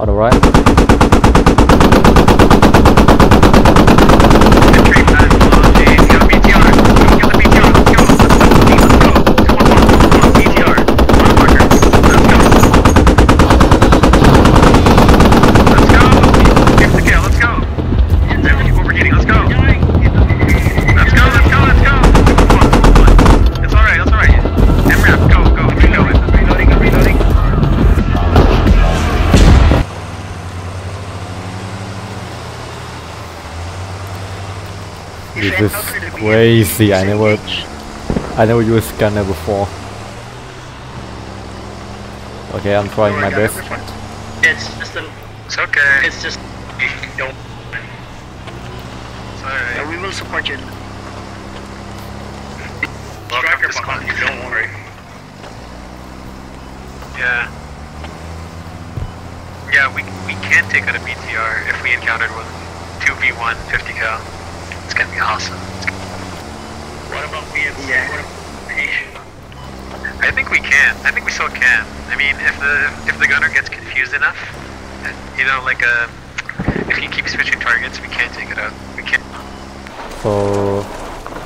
On the right. Crazy. I never, I never used gunner before. Okay, I'm trying my best. It's just an. It's okay. It's just. Don't. It's alright. we will support you. Welcome to squad. Don't worry. Yeah. Yeah, we we can take out a BTR if we encountered one. 2v1, 50 cal. It's gonna be awesome. What about we have Yeah. what about Asian? I think we can. I think we still can. I mean, if the if the gunner gets confused enough, you know, like uh, if he keeps switching targets, we can't take it out. We can't. So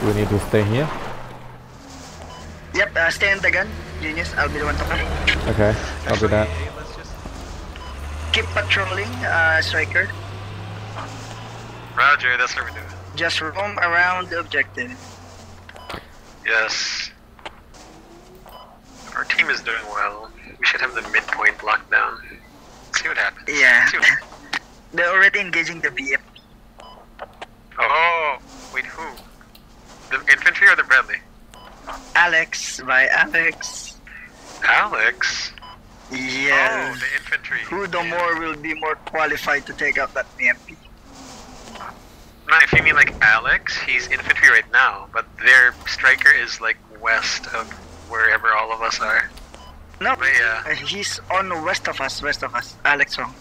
we need to stay here. Yep, uh, stay on the gun. Genius, I'll be the one to come. Okay, copy that. let's just. Keep patrolling, uh, Striker. Roger, that's what we're doing. Just roam around the objective. Yes. Our team is doing well. We should have the midpoint locked down. See what happens. Yeah. What- They're already engaging the BF. Oh, wait, who? The infantry or the Bradley? Alex by Alex. Alex. Yes. Oh, the infantry. Who the Yeah. more will be more qualified to take out that BMP? No, if you mean like Alex, he's infantry right now, but their striker is like west of wherever all of us are. No, But yeah. uh, he's on west of us, west of us. Alex wrong.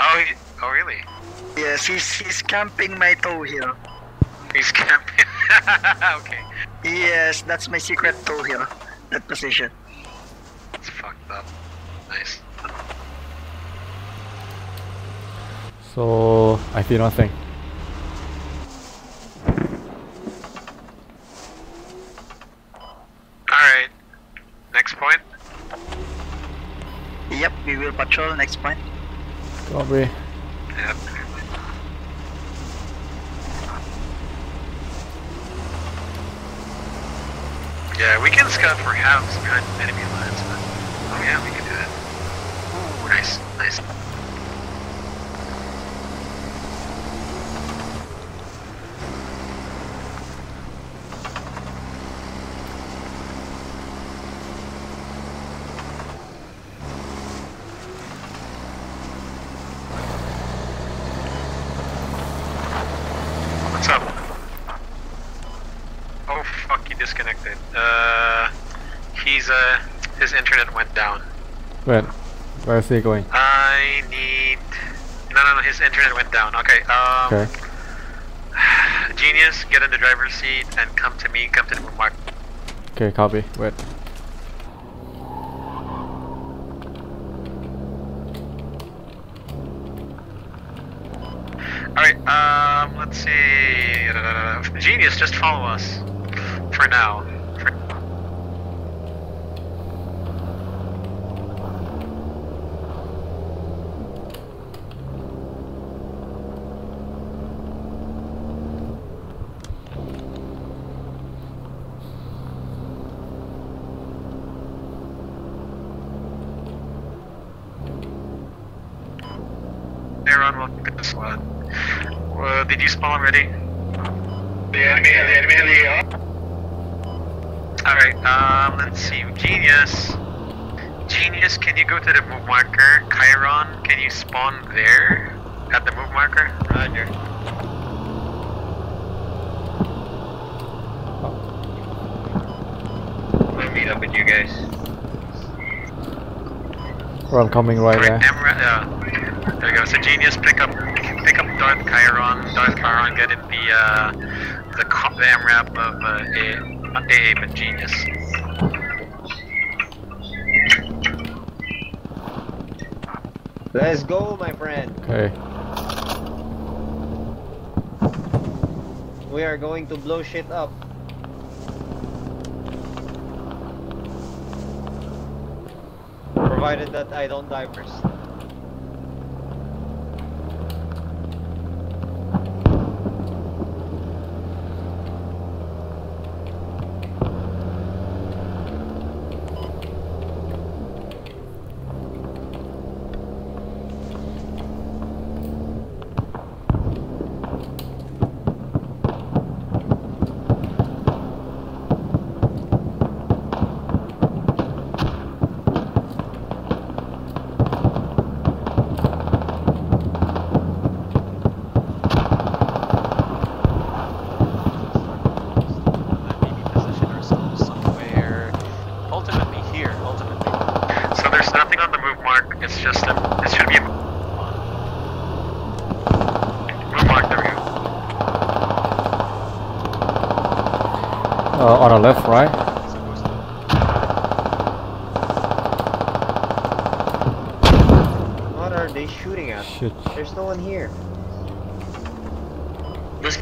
Oh, he, oh really? Yes, he's he's camping my toe here. He's camping. okay, Yes, that's my secret toe here, That position. it's fucked up. Nice. So I feel nothing. All right. Next point. Yep, we will patrol next point. Copy. Yep. Yeah, we can scout for habs behind enemy lines, but oh yeah, we can do that. Ooh, nice, nice. What's up? Oh fuck, he disconnected. Uh, he's uh, his internet went down. Wait, where is he going? I need. No, no, no, his internet went down. Okay. Um, Okay. Genius, get in the driver's seat and come to me. Come to the mark. Okay, copy. Wait. All right. Um, let's see. Genius, just follow us for now. For- Hey Ron, welcome to the squad. Uh, did you spawn already? The enemy, the enemy, the Alright, um, let's see. Genius. Genius, can you go to the move marker? Chiron, can you spawn there? At the move marker? Roger. I'll meet up with you guys. Well, I'm coming right Alright, there. Emra, uh, there we go. So Genius, pick up, pick up Darth Chiron. Darth Chiron, get in the, uh, the, co- the MRAP of, uh, A, not AA, but Genius. Let's go, my friend. Okay. We are going to blow shit up. Provided that I don't die first. maybe position ourselves somewhere. Ultimately here, ultimately. So there's nothing on the move mark. It's just a. It should be a move mark. There we go. Uh, on the left, right? What are they shooting at? Shit. There's no one here. This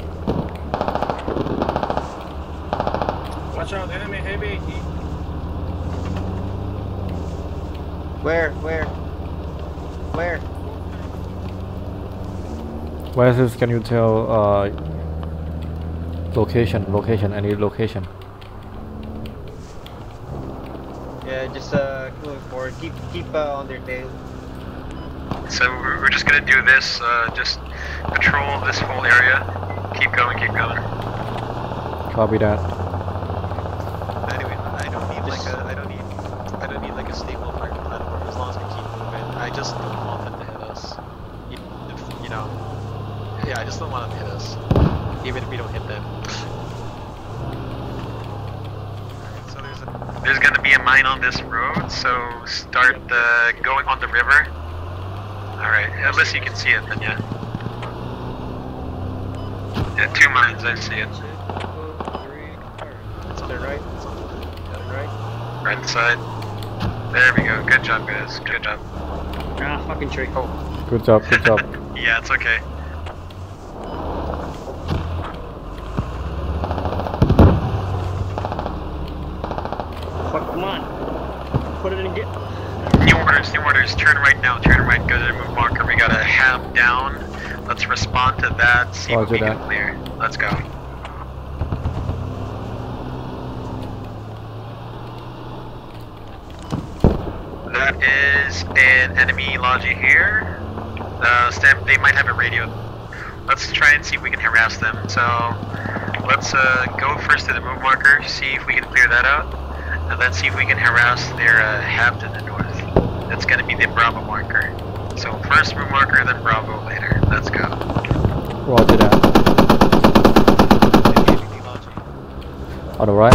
Watch out, enemy heavy. Where? Where? Where? Where is this? Can you tell uh, location? Location? Any location? Yeah, just uh, going forward. Keep, keep uh, on their tail. So we're we're just gonna do this. Uh, just patrol this whole area. Keep going. Keep going. Copy that. Anyway, I don't need like a, I don't need, I don't need like a stable fighting platform as long as we keep moving. I just don't want them to hit us. Even if, you know, yeah, I just don't want them to hit us, even if we don't hit them. Alright, so there's a, There's gonna be a mine on this road. So start uh, going on the river. All right. Unless you can see it, then yeah. Yeah, two mines. I see it. It's on the right. It's on the right. Right side. There we go. Good job, guys. Good job. Ah, fucking tree. Oh. Good job. Good job. Yeah, it's okay. Fuck, come on. Put it in get. New orders, new orders. Turn right now. Turn right. Go to the move marker. We got a ham down. Let's respond to that. See what Roger we that. can clear. Let's go. That is an enemy logi here. Uh, stamp, they might have a radio. Let's try and see if we can harass them. So let's uh, go first to the move marker, see if we can clear that out, then see if we can harass their uh, hab to the north. That's gonna be the Bravo marker. So first move marker, then Bravo later. Let's go. Roger that. On the right?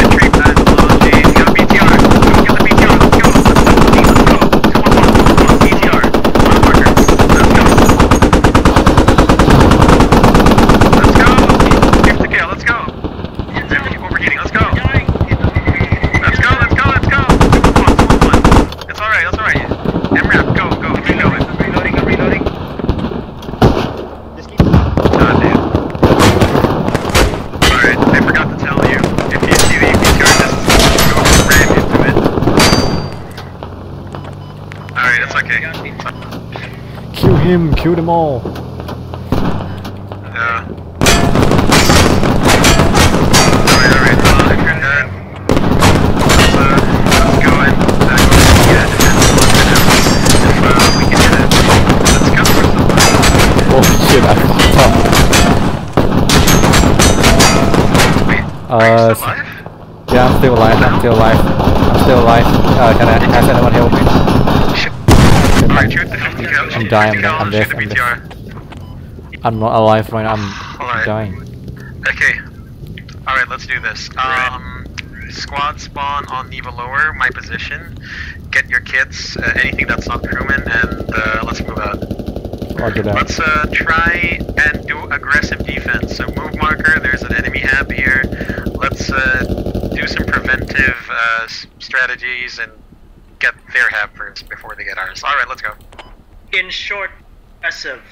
Entry pad logi. You got a BTR. Go get the BTR. Let's go. Let's go. Let's go. Come on, come on, come on. BTR. Move marker. Let's go. Let's go. Give the kill. Let's go. Never overheating. Let's go. Let's go, let's go, let's go! Two one, two one. It's alright, it's alright. MRAP, go, go, keep going. I'm reloading, I'm reloading. Just keep. God damn. Alright, I forgot to tell you. If you see the EPTR, just go ram into it. Alright, it's okay. Kill him. Kill them all. Yeah. Alright, alright, well, if you're dead, let's, uh, let's go and, uh, go and get it and look at it. If, uh, we can get it. Let's go for some Oh Uh? Yeah, I'm still alive. I'm still alive. I'm still alive. Uh, can I? Has anyone help me? Shit. Alright, shoot the 50 cal. I'm dying, I'm dead, I'm dead. I'm not alive right now. I'm Alright. dying. Okay. Alright, let's do this. Um, squad spawn on Neva Lower, my position. Get your kits, uh, anything that's not crewman, and uh, let's move out. Roger that. Let's uh, try and do aggressive defense. So move marker, there's an enemy hab here. Let's uh, do some preventive uh, strategies and get their hab first before they get ours. All right, let's go. In short, aggressive.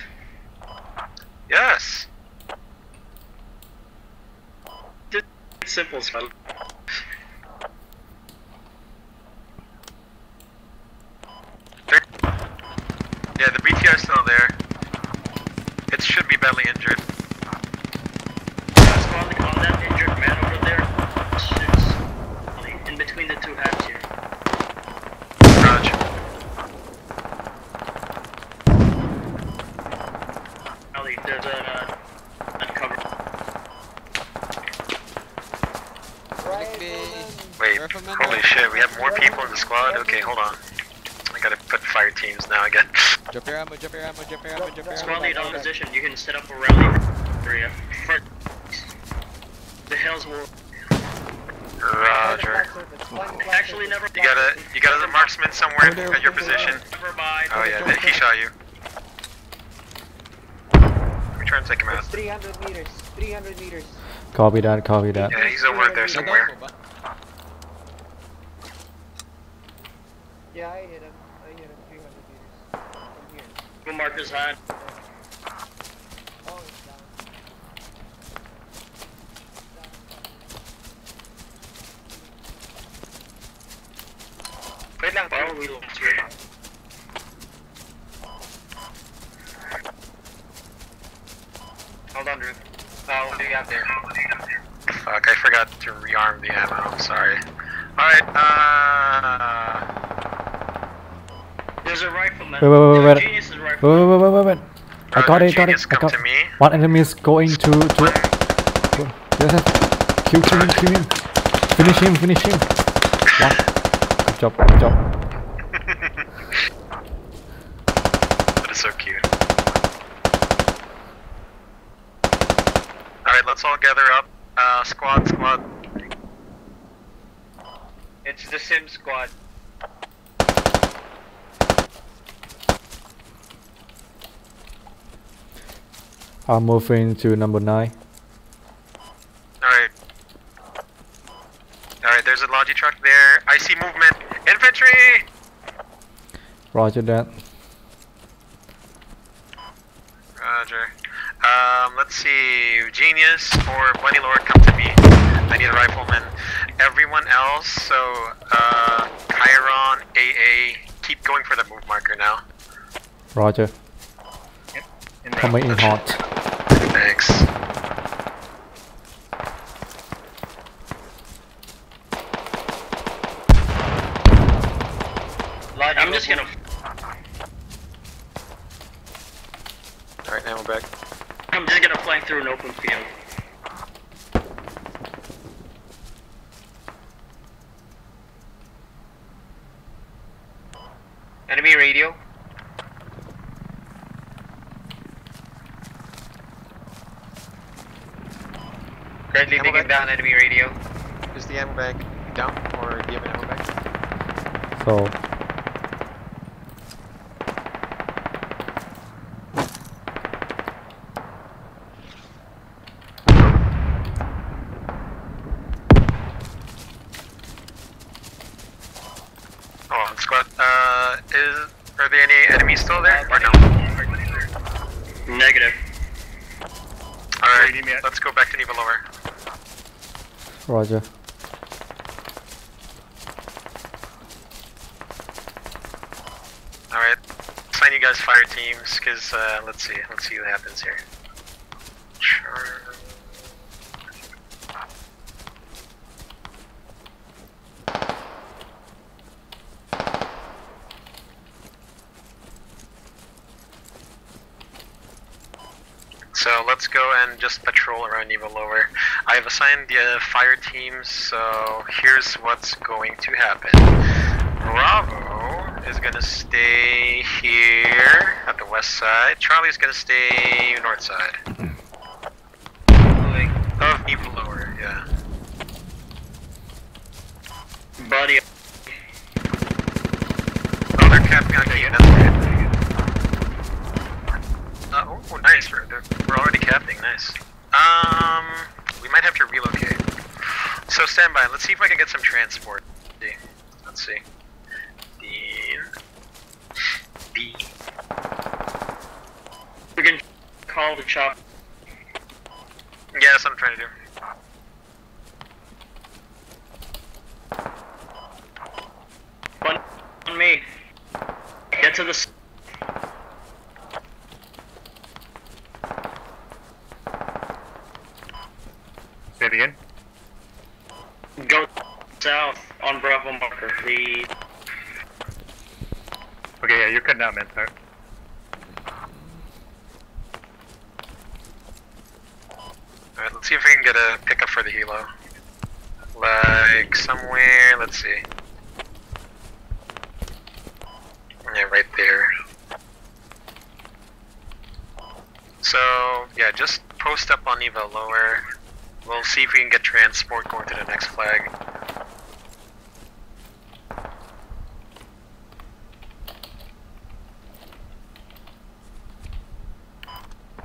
Yes. Simple, son. Yeah, the BTR is still there. It should be badly injured. Spawn on that injured man over there. Shoots. In between the two habs here. Roger. Ali, there's a uh, uncover. Wait, holy shit, we have more people in the squad? Okay, hold on. I gotta put fire teams now again. Drop your ammo, drop your ammo, drop your ammo, drop your Squad ammo. lead on position. You can set up a rally area. Front. The hills will Roger. actually never. You got a you got a marksman somewhere at your position? Never mind. Oh yeah, he shot you. Let me try and take him out. 300 meters. 300 meters. Copy that, copy that. Yeah, he's over there somewhere. Yeah, I hit him. I hit him 300 meters. From here. We'll mark his hand. Oh, it's down. Wait lang, bro. We. Hold on, Drew. Uh, what do you have there? Fuck, I forgot to rearm the ammo. I'm sorry. Alright, uh. There's a rifleman. Wait, wait, wait, a wait. Genius's Wait, rifleman. wait, wait, wait, wait. I got it, I got it. I got me. One enemy is going to to. to yes, yes. Kill, kill him, kill him. Finish him, finish him. One. Good job, good job. That is so cute. Alright, let's all gather up. Uh, squad, squad. It's the Sim squad. I'll moving to number nine. Alright. Alright, there's a logi truck there. I see movement. Infantry! Roger that. Roger. Um, let's see. Genius or Bunny Lord, come to me. I need a rifleman. Everyone else, so, uh, Chiron, AA, keep going for the move marker now. Roger. Coming in hot. Thanks. I'm just gonna. Alright, now we're back. I'm just gonna flank through an open field. Enemy radio. Currently Ammo taking back. down enemy radio. Is the ammo bag down, or do you have an ammo bag? So Oh, squad. Uh, is are there any enemies still there, or no? Negative. Alright, let's go back to Neva Lower. Roger. Alright, assign you guys fire teams, cause, uh, let's see, let's see what happens here. So let's go and just patrol around Neva Lower. I've assigned the uh, fire teams, so here's what's going to happen. Bravo is gonna stay here at the west side. Charlie's gonna stay north side. Of Neva Lower, yeah. Buddy. Oh, they're capping on that's. Uh, oh, nice, we're, we're already capping, nice. Um, we might have to relocate. So stand by. Let's see if I can get some transport. See. Let's see. D. D. We can call the chop. Yeah, that's what I'm trying to do. One on me. Get to the. Say it again. Go south on Bravo marker, please. Okay, yeah, you're cutting out, man. Sorry. Alright, let's see if we can get a pickup for the helo. Like somewhere, let's see. Yeah, right there. So, yeah, just post up on Neva Lower. We'll see if we can get transport going to the next flag.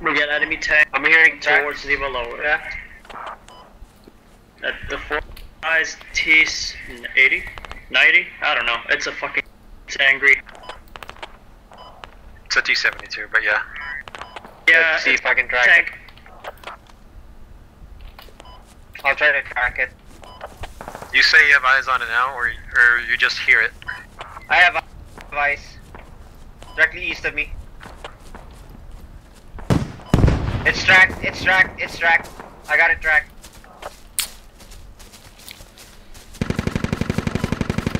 We got enemy tank. I'm hearing track. towards the lower. Yeah. At the four eyes T 80, 90. I don't know. It's a fucking. It's angry. It's a T-72, but yeah. Yeah. see if I can track tank. I'll try to track it. You say you have eyes on it now, or, or you just hear it? I have eyes Directly east of me. It's tracked, it's tracked, it's tracked. I got it tracked.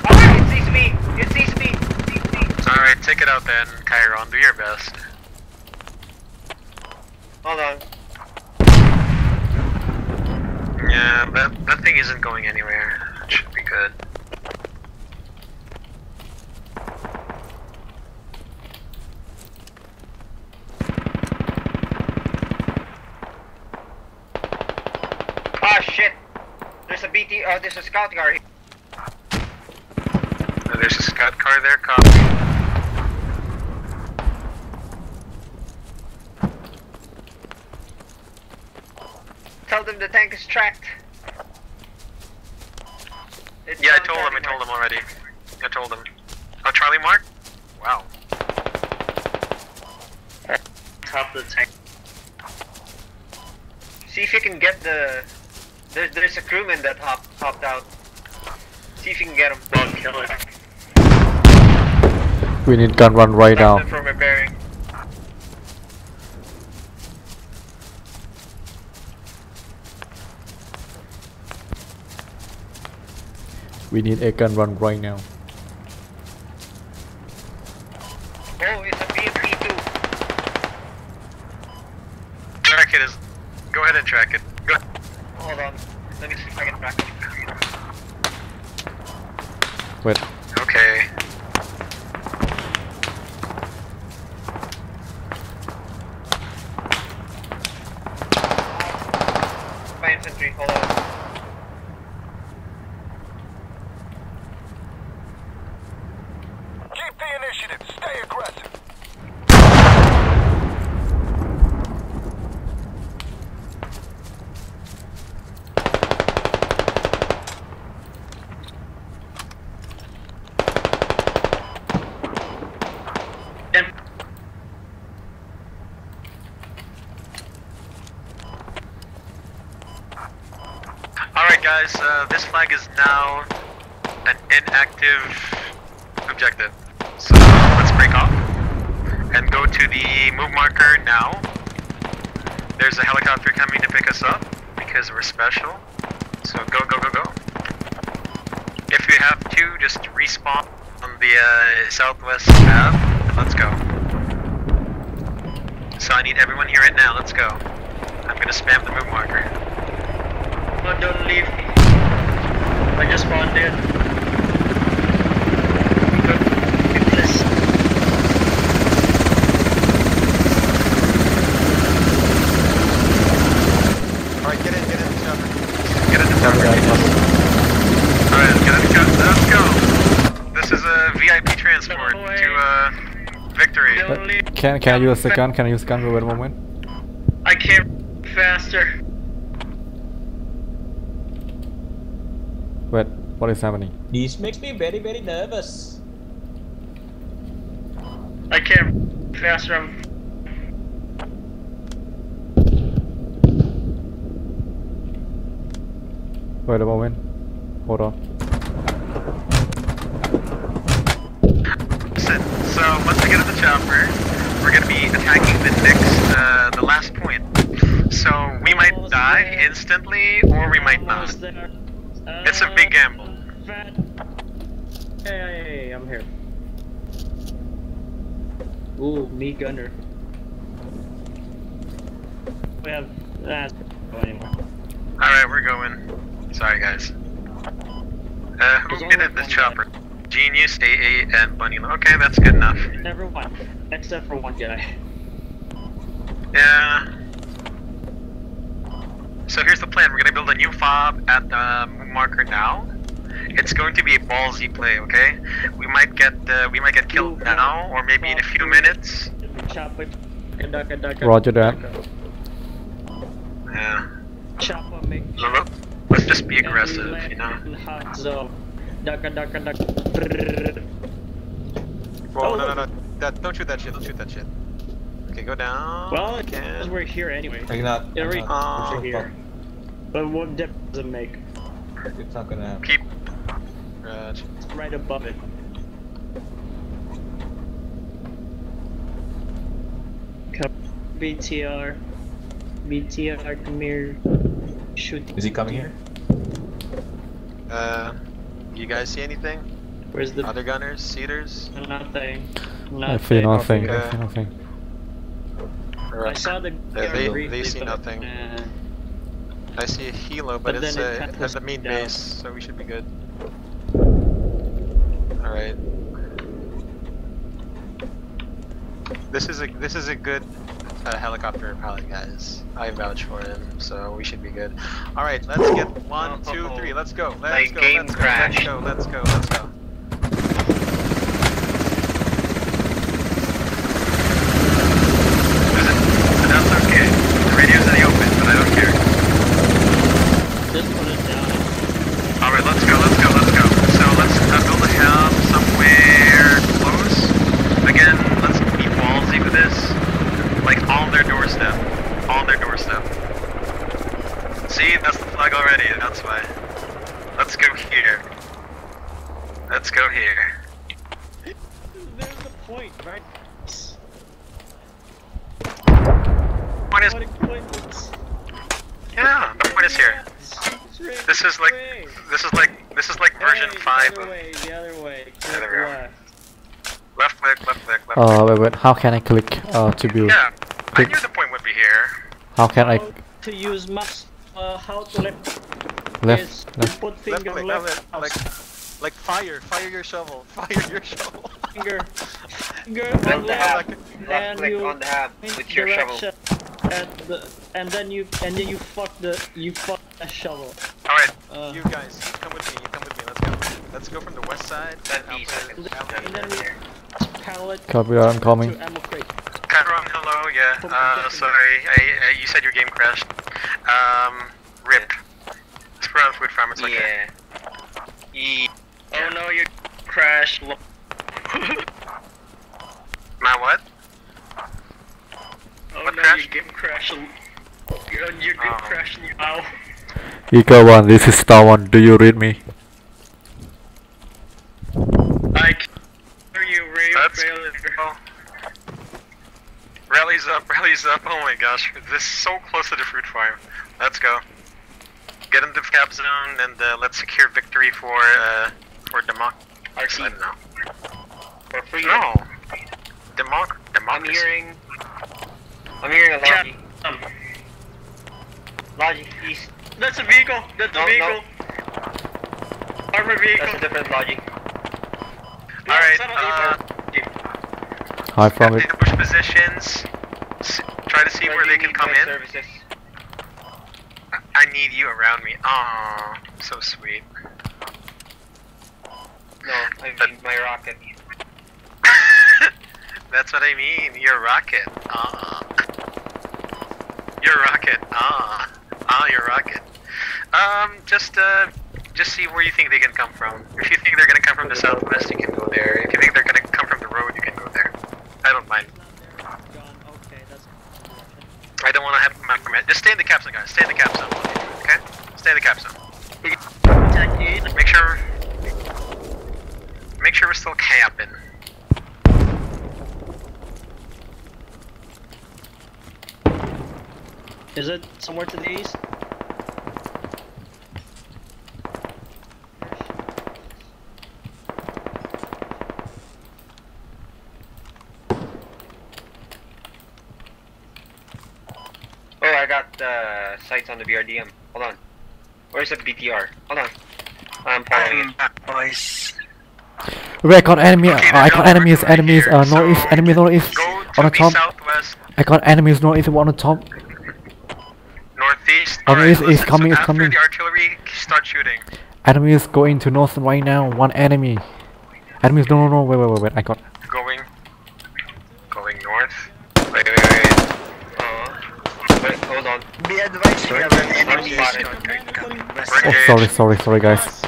Oh, it sees me! It sees me! It sees me! Alright, take it out then, Chiron. Do your best. Hold on. Yeah, that, that thing isn't going anywhere. It should be good. Ah, shit! There's a BT, oh, there's a scout car here. Uh, There's a scout car there, copy. Tell them the tank is tracked. It's Yeah, I told him, I told Mark. him already. I told him. Oh, Charlie Mark? Wow. Top of the tank. See if you can get the. There's there's a crewman that hop, hopped out. See if you can get him. Well, kill it. We need gun run right Stop now. them from repairing. We need a gun run right now. Oh, it's a BMP too. Track it is. Go ahead and track it. Go. Hold on. Let me see if I can track it. Wait, Okay. My infantry. Hold on. Keep the initiative. Stay aggressive. And Alright, guys, uh, this flag is now an inactive objective. So let's break off and go to the move marker now. There's a helicopter coming to pick us up because we're special. So go, go, go, go. If you have to, just respawn on the uh, southwest path. Let's go. So I need everyone here right now. Let's go. I'm gonna spam the move marker. oh, don't leave me. I just spawned in. Good. Good bliss. Alright, get in, get in, chopper. Get in the tower. Alright, get in the tower. Let's go. This is a VIP transport to uh, victory. Don't leave. can can I use the gun? Can I use the gun for a moment? I can't faster. Wait, what is happening? This makes me very, very nervous. I can't fast run. Wait a moment. Hold on. Listen, so once we get to the chopper, we're gonna be attacking the next, uh, the last point. So we might die instantly, or we might not. It's a big gamble. Hey, I'm here. Ooh, me gunner. We have. that anymore. Alright, we're going. Sorry, guys. Uh, who in the one chopper? Genius, AA, and Bunny. Okay, that's good enough. Everyone, except for one guy. Yeah. So here's the plan. We're gonna build a new fob at the marker now. It's going to be a ballsy play, okay? We might get uh, we might get killed now, or maybe in a few minutes. Roger that. Yeah. Chop on me. So look, let's just be aggressive, you know. Whoa, Oh, no, no, no. That, don't shoot that shit. Don't shoot that shit. Okay, go down. Well, again. because we're here anyway. I'm not. Yeah, we- not- Oh. We're here. But what difference does it make? It's not gonna happen. Keep. Raj. It's right above it. BTR. BTR, come here. Shoot. Is he coming here? Uh, you guys see anything? Where's the Other gunners, cedars? nothing? I see nothing. I feel see nothing. I saw the They- they- briefly, they see nothing. uh, I see a helo, but, But it's then it kinda at main down. base, so we should be good. All right. This is a this is a good uh, helicopter pilot, guys. I vouch for him, so we should be good. All right, let's get one, two, three. Let's go. Let's My go. game let's go. Let's go. Let's go. Let's go. Listen, that's okay. The radio's in the open, but I don't care. Just put it down. Alright, let's go, let's go, let's go. So let's uh, build a hub somewhere close. Again, let's be ballsy with this. Like on their doorstep. On their doorstep. See, that's the flag already, that's why. Let's go here. Let's go here. There's the point, right? Point is, What a coincidence. yeah, the point is here. It's right This is like, way. this is like, this is like version Hey, 5 The other of way, the other way. Yeah, there Click we are. left. left click, left click, left Uh, wait, wait. How can I click uh, to build? Yeah, I click. knew the point would be here. How can I How to use mouse, uh, how to left, left? is left? put Left finger click, left, left, mouse, like, like fire, fire your shovel, fire your shovel. finger, finger On on the left, hub. and Left click you on the hub point with your shovel. direction at the, and then you, and then you fuck the, you fuck a shovel. Alright, Uh, You guys, come with me. Come with me. Let's go. Let's go from the west side. That and means out I there. can Out jump there. and then here. we pallet Copy that, I'm coming. to ammo hello, yeah. Uh, sorry, I, I, you said your game crashed. Um, rip. Spread from food farm, it's okay. Yeah. Yeah. Oh no, you crashed. lo- My what? Oh What no, crashed? your game crashed. Your, your game Oh. crashed now. Eco one, this is Star one. Do you read me? I can hear you, Ray. That's failure. oh. Rallies up, rallies up. Oh my gosh, this is so close to the fruit farm. Let's go. Get into the cap zone and uh, let's secure victory for uh, for Democ. I don't know. For free. No. Democ. I'm hearing. I'm hearing a Chat. Logi. Um, Logi, east. that's a vehicle. That's No, a no. vehicle. Armor vehicle. That's a different Logi. Alright, Settle uh, Hi from it. ambush positions. S- try to see where they can come in. Services. I- I need you around me. Aw, so sweet. No, I But- mean my rocket. That's what I mean. You're a rocket. Ah. You're a rocket. Ah. Ah, you're rocket. Um, just uh, just see where you think they can come from. If you think they're gonna come from the southwest, you can go there. If you think they're gonna come from the road, you can go there. I don't mind. I don't want to have my permit. Just stay in the cap zone, guys. Stay in the cap zone. Okay? Stay in the cap zone. Make sure. Make sure we're still camping. Is it somewhere to the east? Oh, I got uh, sights on the BRDM. Hold on. Where's the BTR? Hold on. I'm following it. I'm back, boys. Wait, I got enemy. Okay, I got enemies. right Enemies. here, Uh, so northeast. Enemies northeast. Go On to the the top. southwest, I got enemies northeast. On the top. northeast. Alright, it's- it's listen, coming, so it's after coming. the artillery, start shooting. Enemies going to north right now. One enemy. Enemies. No, no, no. Wait, wait, wait, wait. I got. Going. Going north. Wait, wait, wait. Uh, wait, hold on. Be advised, we have an enemy spotted. coming west. We're Oh, sorry, sorry, sorry, guys.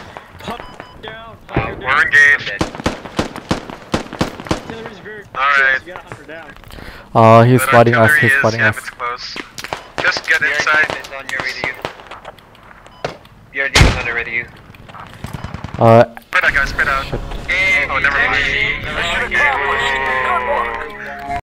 Down. Uh, We're engaged. I'm dead. Artillery's very Alright. You gotta hunt her down. Uh, he's That fighting us. He's fighting us. It's close. Just get inside. BRDM is on your way to you. BRDM is on the way to. Uh, Spread out, guys. Spread out. Shit. Oh, never mind.